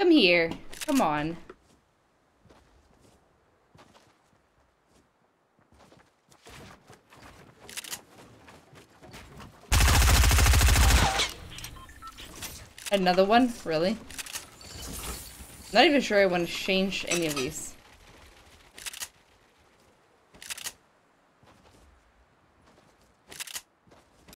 Come here. Come on. Another one? Really? Not even sure I want to change any of these.